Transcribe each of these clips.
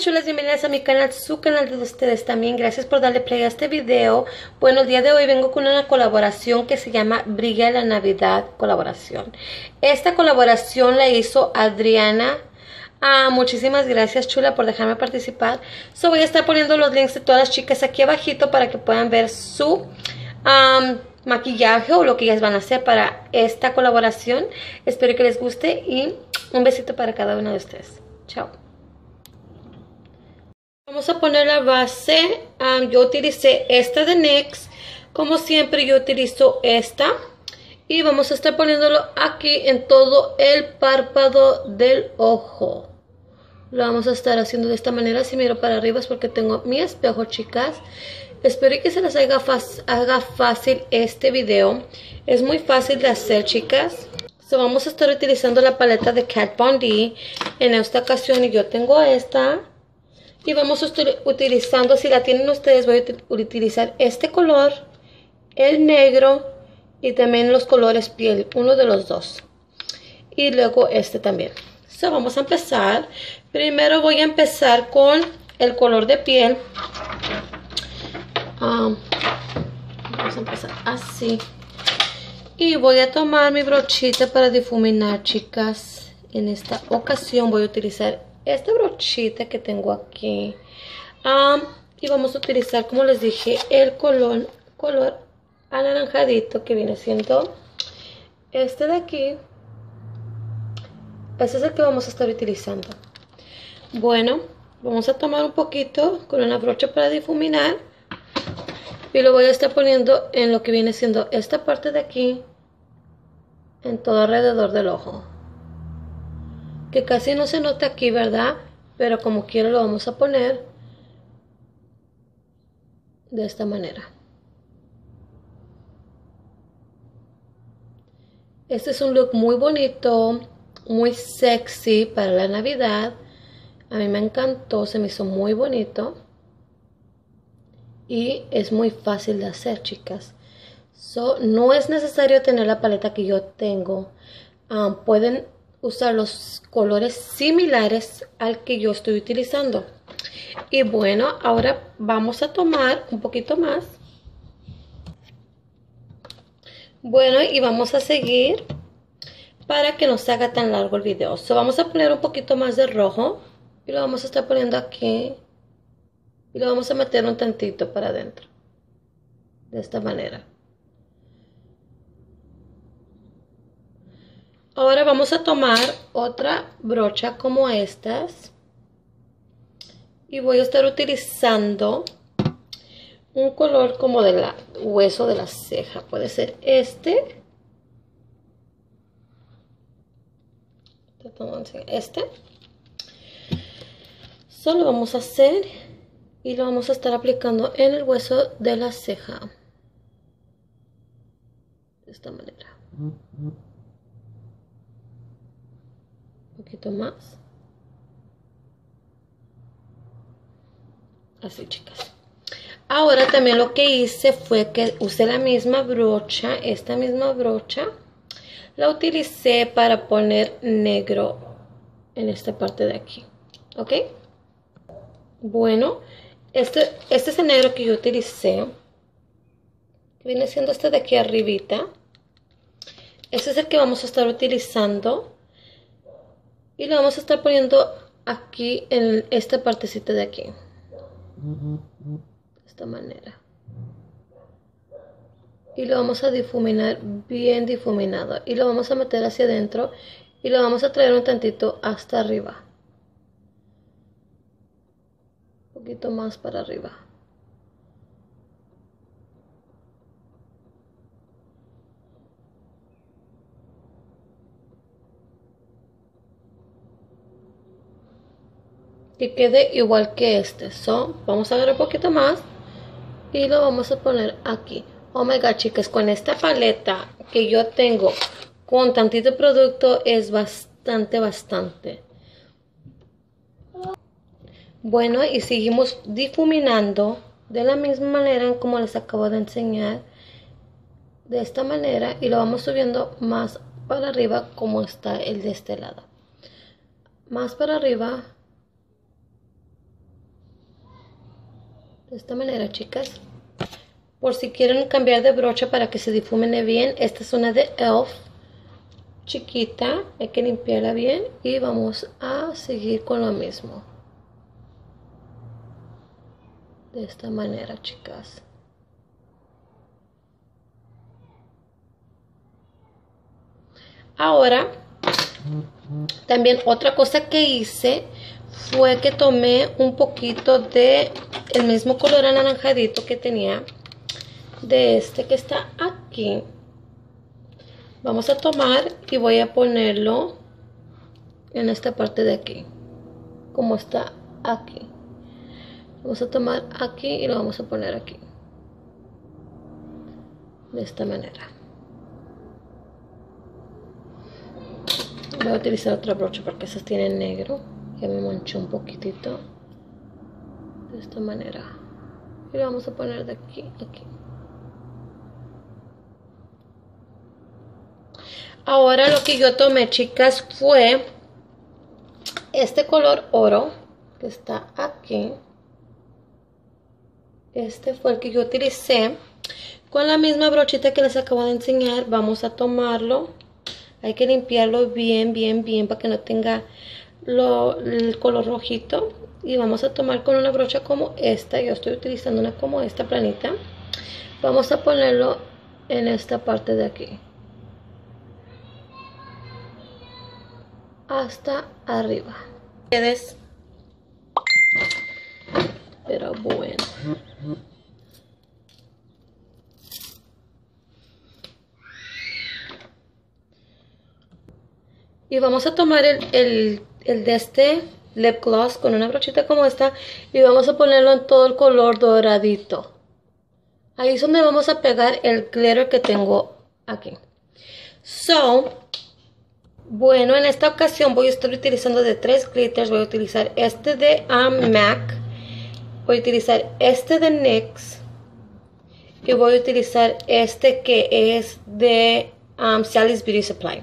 chulas, bienvenidas a mi canal, su canal de ustedes también. Gracias por darle play a este video. Bueno, el día de hoy vengo con una colaboración que se llama Brilla la Navidad Colaboración. Esta colaboración la hizo Adriana. Ah, muchísimas gracias, chula, por dejarme participar. So, voy a estar poniendo los links de todas las chicas aquí abajito para que puedan ver su maquillaje o lo que ellas van a hacer para esta colaboración. Espero que les guste y un besito para cada una de ustedes. Chao. Vamos a poner la base. yo utilicé esta de NYX. Como siempre yo utilizo esta. Y vamos a estar poniéndolo aquí en todo el párpado del ojo. Lo vamos a estar haciendo de esta manera. Si miro para arriba es porque tengo mi espejo, chicas. Espero que se les haga, fácil este video. Es muy fácil de hacer, chicas. vamos a estar utilizando la paleta de Kat Von D. En esta ocasión yo tengo esta. Y vamos a utilizando, si la tienen ustedes, voy a utilizar este color, el negro y también los colores piel, uno de los dos. Y luego este también. So, vamos a empezar. Primero voy a empezar con el color de piel. Vamos a empezar así. Y voy a tomar mi brochita para difuminar, chicas. En esta ocasión voy a utilizar esta brochita que tengo aquí. y vamos a utilizar, como les dije, el color, color anaranjadito que viene siendo este de aquí. Ese es el que vamos a estar utilizando. Bueno, vamos a tomar un poquito con una brocha para difuminar. Y lo voy a estar poniendo en lo que viene siendo esta parte de aquí. En todo alrededor del ojo que casi no se nota aquí, ¿verdad? Pero como quiero lo vamos a poner de esta manera. Este es un look muy bonito, muy sexy para la Navidad. A mí me encantó, se me hizo muy bonito. Y es muy fácil de hacer, chicas. no es necesario tener la paleta que yo tengo. Ah, pueden usar los colores similares al que yo estoy utilizando. Y bueno, ahora vamos a tomar un poquito más. Bueno, y vamos a seguir para que no se haga tan largo el video. So, vamos a poner un poquito más de rojo y lo vamos a estar poniendo aquí. Y lo vamos a meter un tantito para adentro. De esta manera. Ahora vamos a tomar otra brocha como estas. Y voy a estar utilizando un color como de la hueso de la ceja. Puede ser este. Este. Solo vamos a hacer y lo vamos a estar aplicando en el hueso de la ceja. De esta manera. Poquito más. Así, chicas. Ahora también lo que hice fue que usé la misma brocha, esta misma brocha, la utilicé para poner negro en esta parte de aquí. ¿Ok? Bueno, este, este es el negro que yo utilicé. viene siendo este de aquí arribita. Este es el que vamos a estar utilizando y lo vamos a estar poniendo aquí en esta partecita de aquí. De esta manera. Y lo vamos a difuminar bien difuminado. Y lo vamos a meter hacia adentro. Y lo vamos a traer un tantito hasta arriba. Un poquito más para arriba. Que quede igual que este. So, vamos a agarrar un poquito más y lo vamos a poner aquí. Oh my god, chicas, con esta paleta que yo tengo con tantito producto es bastante, bastante. Bueno, y seguimos difuminando de la misma manera como les acabo de enseñar. De esta manera y lo vamos subiendo más para arriba como está el de este lado. Más para arriba De esta manera, chicas. Por si quieren cambiar de brocha para que se difumine bien, esta es una de ELF chiquita, hay que limpiarla bien y vamos a seguir con lo mismo. De esta manera, chicas. Ahora, también otra cosa que hice fue que tomé un poquito de el mismo color anaranjadito que tenía de este que está aquí. Vamos a tomar y voy a ponerlo en esta parte de aquí. Como está aquí. Vamos a tomar aquí y lo vamos a poner aquí. De esta manera. Voy a utilizar otra brocha porque esas tienen negro. Ya me manchó un poquitito. De esta manera. Y lo vamos a poner de aquí aquí. Ahora lo que yo tomé, chicas, fue este color oro que está aquí. Este fue el que yo utilicé. Con la misma brochita que les acabo de enseñar, vamos a tomarlo hay que limpiarlo bien, bien, bien para que no tenga el color rojito. Y vamos a tomar con una brocha como esta. Yo estoy utilizando una como esta planita. Vamos a ponerlo en esta parte de aquí. Hasta arriba. Pero bueno. Y vamos a tomar el, de este lip gloss con una brochita como esta y vamos a ponerlo en todo el color doradito. Ahí es donde vamos a pegar el glitter que tengo aquí. So, bueno, en esta ocasión voy a estar utilizando de tres glitters. Voy a utilizar este de um, MAC. Voy a utilizar este de NYX. Y voy a utilizar este que es de um, Sally's Beauty Supply.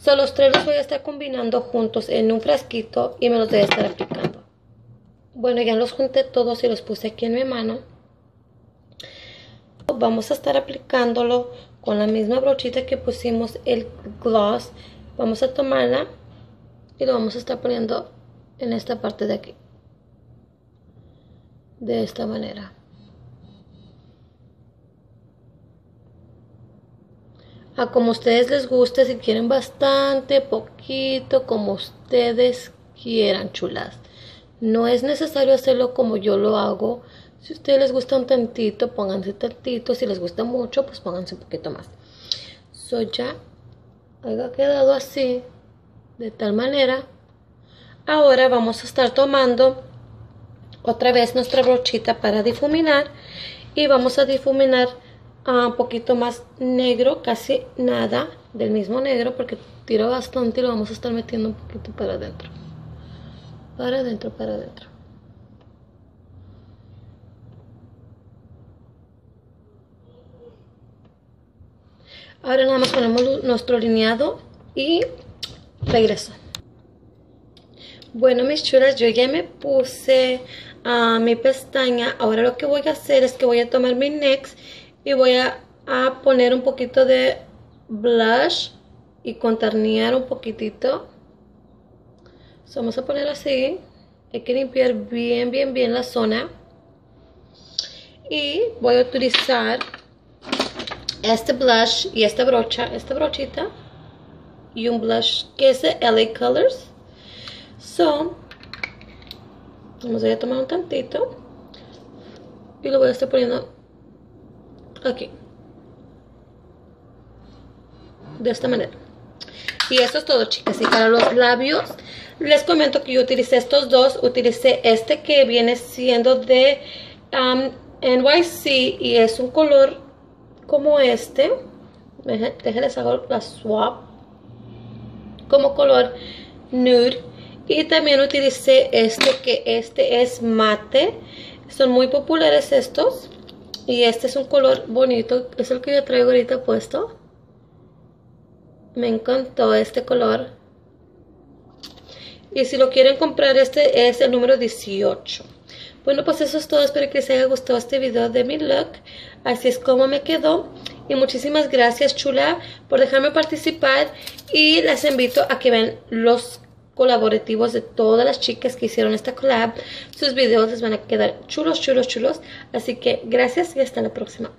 Solo los tres los voy a estar combinando juntos en un frasquito y me los voy a estar aplicando. Bueno, ya los junté todos y los puse aquí en mi mano. Vamos a estar aplicándolo con la misma brochita que pusimos el gloss. Vamos a tomarla y lo vamos a estar poniendo en esta parte de aquí. De esta manera. A como ustedes les guste, si quieren bastante, poquito, como ustedes quieran, chulas. No es necesario hacerlo como yo lo hago. Si a ustedes les gusta un tantito, pónganse tantito. Si les gusta mucho, pues pónganse un poquito más. So ya haya quedado así, de tal manera. Ahora vamos a estar tomando otra vez nuestra brochita para difuminar. Y vamos a difuminar un poquito más negro, casi nada del mismo negro porque tira bastante y lo vamos a estar metiendo un poquito para adentro. Para adentro, para adentro. Ahora nada más ponemos nuestro alineado y regreso. Bueno, mis chulas, yo ya me puse a mi pestaña. Ahora lo que voy a hacer es que voy a tomar mi next y voy a, poner un poquito de blush y contornear un poquitito. Vamos a poner así. Hay que limpiar bien bien bien la zona. Y voy a utilizar este blush y esta brocha esta brochita y un blush que es de LA Colors. Vamos a tomar un tantito. Y lo voy a estar poniendo aquí de esta manera. Y esto es todo chicas. Y para los labios les comento que yo utilicé estos dos. Utilicé este que viene siendo de um, NYC y es un color como este. Déjenles hago la swap. Como color nude. Y también utilicé este que este es mate. Son muy populares estos y este es un color bonito, es el que yo traigo ahorita puesto. Me encantó este color. Y si lo quieren comprar, este es el número 18. Bueno, pues eso es todo. Espero que les haya gustado este video de mi look. Así es como me quedó. Y muchísimas gracias, chula, por dejarme participar. Y les invito a que vean los colaborativos de todas las chicas que hicieron esta collab. Sus videos les van a quedar chulos, chulos, chulos. Así que gracias y hasta la próxima.